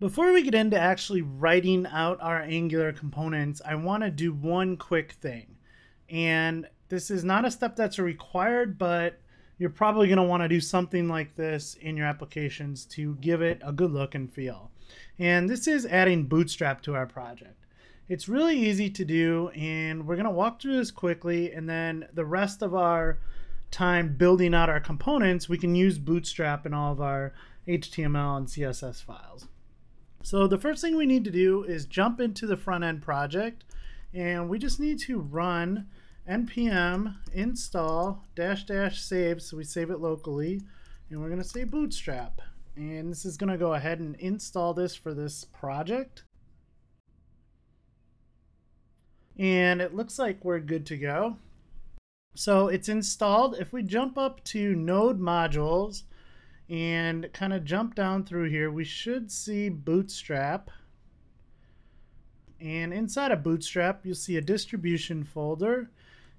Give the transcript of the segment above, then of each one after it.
Before we get into actually writing out our Angular components, I want to do one quick thing. And this is not a step that's required, but you're probably going to want to do something like this in your applications to give it a good look and feel. And this is adding Bootstrap to our project. It's really easy to do, and we're going to walk through this quickly, and then the rest of our time building out our components, we can use Bootstrap in all of our HTML and CSS files. So the first thing we need to do is jump into the front end project and we just need to run npm install dash dash save so we save it locally and we're going to say bootstrap. And this is going to go ahead and install this for this project. And it looks like we're good to go. So it's installed. If we jump up to node modules and kind of jump down through here, we should see Bootstrap. And inside of Bootstrap, you'll see a distribution folder.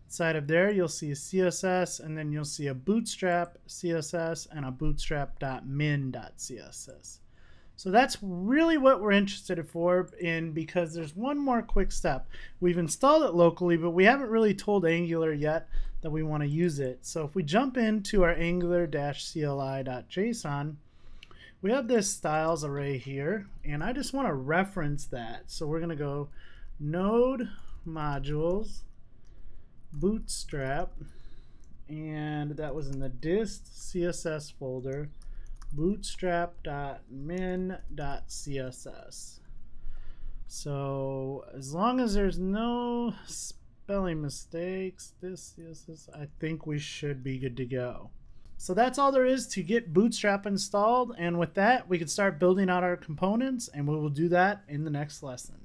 Inside of there, you'll see a CSS, and then you'll see a Bootstrap CSS and a bootstrap.min.css. So that's really what we're interested for in because there's one more quick step. We've installed it locally, but we haven't really told Angular yet that we want to use it. So if we jump into our angular-cli.json, we have this styles array here, and I just want to reference that. So we're going to go node modules bootstrap, and that was in the dist CSS folder bootstrap.min.css. So as long as there's no spelling mistakes, this, this, this, I think we should be good to go. So that's all there is to get Bootstrap installed. And with that, we can start building out our components and we will do that in the next lesson.